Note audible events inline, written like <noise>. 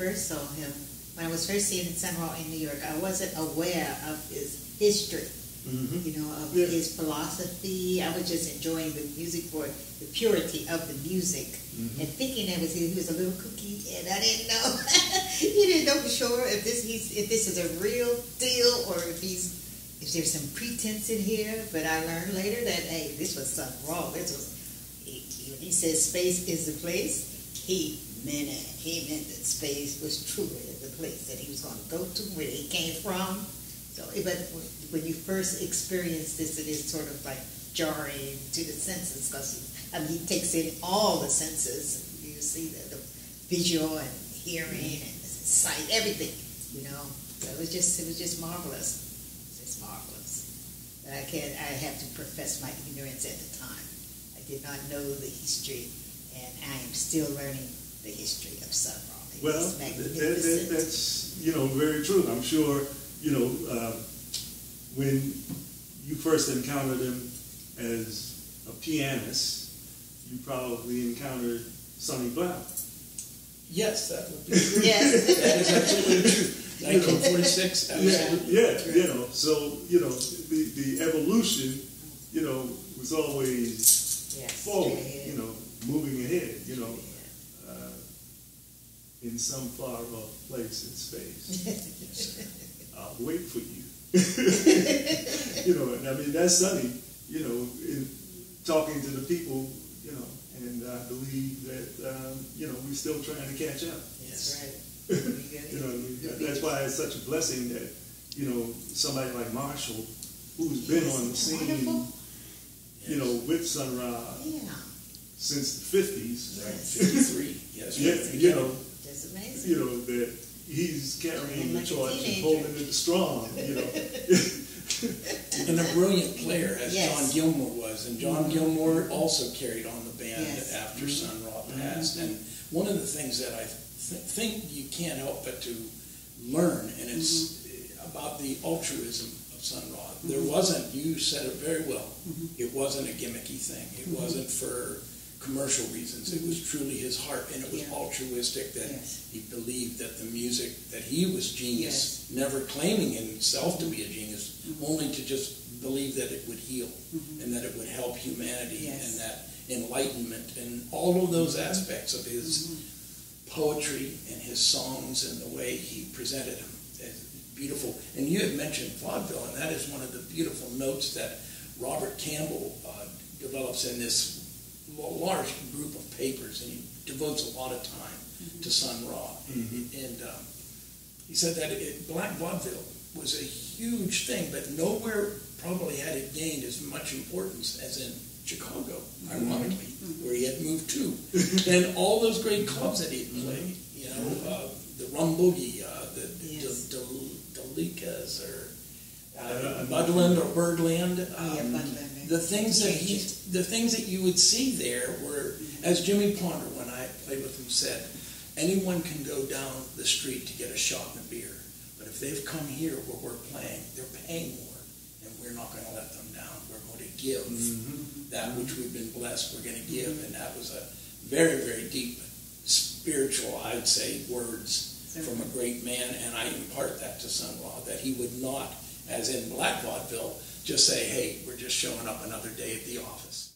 first saw him, when I was first seeing Sun Ra in New York, I wasn't aware of his history. Mhm. You know, of Yeah. his philosophy. I was just enjoying the music for the purity of the music, Mhm. and thinking that was he was a little cookie, and I didn't know. <laughs> you didn't know for sure if this he's if this is a real deal or if he's if there's some pretense in here. But I learned later that hey, this was something wrong. This was he, he says space is the place. He it. He meant that space was truly the place that he was going to go to, where he came from. So, eh, but when you first experience this, it is sort of like jarring to the senses because I mean, he takes in all the senses. You see the, the visual and hearing and sight, everything. You know, so it was just it was just marvelous. Just marvelous. But I can't. I have to profess my ignorance at the time. I did not know the history, and I am still learning the history of Sun Ra. Well, that, that, that's, you know, very true. I'm sure, you know, uh, when you first encountered him as a pianist, you probably encountered Sonny Blount. Yes, that would be <laughs> true. Yes. That is absolutely true. 1946, absolutely. Yeah, you know, so, you know, the, the evolution, you know, was always yes, forward, you know, moving ahead, you know, uh, in some far off place in space. <laughs> I'll wait for you. <laughs> you know, and I mean, that's Sonny, you know, in talking to the people, you know, and I believe that, um, you know, we're still trying to catch up. That's right. <laughs> You know, that's why it's such a blessing that, you know, somebody like Marshall, who's been on the scene, Wonderful. you know, with Sun Ra Yeah, since the fifties. Right, <laughs> 53, yes. Yeah, you know, that's amazing. you know, that he's carrying the Like a torch and holding it strong, you know. <laughs> And a brilliant player, as Yes. John Gilmore was. And John mm-hmm. Gilmore also carried on the band Yes. after mm-hmm. Sun Ra mm-hmm. passed. And one of the things that I th- think you can't help but to learn, and it's about the altruism of Sun Ra. There wasn't, you said it very well, it wasn't a gimmicky thing. It wasn't for commercial reasons. It was mm-hmm. truly his heart, and it was Yeah. altruistic that Yes. he believed that the music, that he was genius, never claiming himself to be a genius, mm-hmm. only to just believe that it would heal mm-hmm. and that it would help humanity Yes. and that enlightenment and all of those aspects of his poetry and his songs and the way he presented them. It's beautiful. And you had mentioned vaudeville, and that is one of the beautiful notes that Robert Campbell uh, develops in this large group of papers, and he devotes a lot of time to Sun Ra. And um, he said that it, black vaudeville was a huge thing, but nowhere probably had it gained as much importance as in Chicago, ironically, where he had moved to. <laughs> and all those great clubs that he had played, you know, uh, the Rhumboogie, uh, the Yes. the Delikas, or uh, Budland or Birdland. Oh, yeah, um, Budland. The things that he, the things that you would see there were, as Jimmy Ponder, when I played with him, said, anyone can go down the street to get a shot and a beer, but if they've come here where we're playing, they're paying more, and we're not going to let them down. We're going to give mm-hmm. that which we've been blessed. We're going to give, and that was a very, very deep spiritual, I'd say, words from a great man, and I impart that to Sun Ra that he would not, as in Black Vaudeville, just say, "Hey, we're just showing up another day at the office."